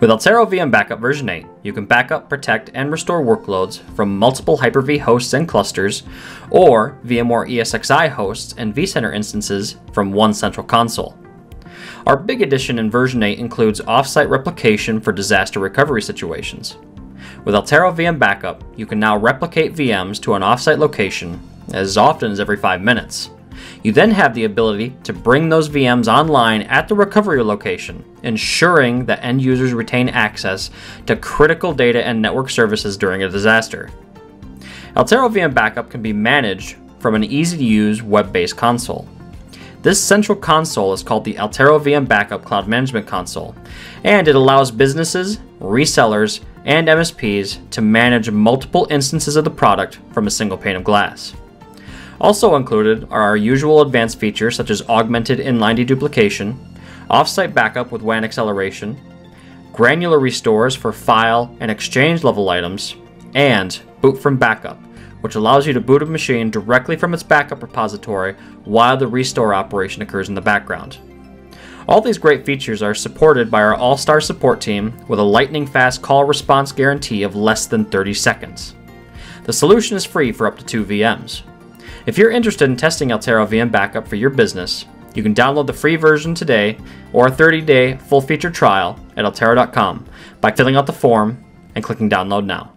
With Altaro VM Backup version 8, you can backup, protect, and restore workloads from multiple Hyper-V hosts and clusters, or VMware ESXi hosts and vCenter instances from one central console. Our big addition in version 8 includes offsite replication for disaster recovery situations. With Altaro VM Backup, you can now replicate VMs to an offsite location as often as every 5 minutes. You then have the ability to bring those VMs online at the recovery location, ensuring that end users retain access to critical data and network services during a disaster. Altaro VM Backup can be managed from an easy to use web based console. This central console is called the Altaro VM Backup Cloud Management Console, and it allows businesses, resellers, and MSPs to manage multiple instances of the product from a single pane of glass. Also included are our usual advanced features such as augmented inline deduplication, offsite backup with WAN acceleration, granular restores for file and exchange level items, and boot from backup, which allows you to boot a machine directly from its backup repository while the restore operation occurs in the background. All these great features are supported by our all star support team with a lightning fast call response guarantee of less than 30 seconds. The solution is free for up to two VMs. If you're interested in testing Altaro VM Backup for your business, you can download the free version today or a 30 day full feature trial at altaro.com by filling out the form and clicking download now.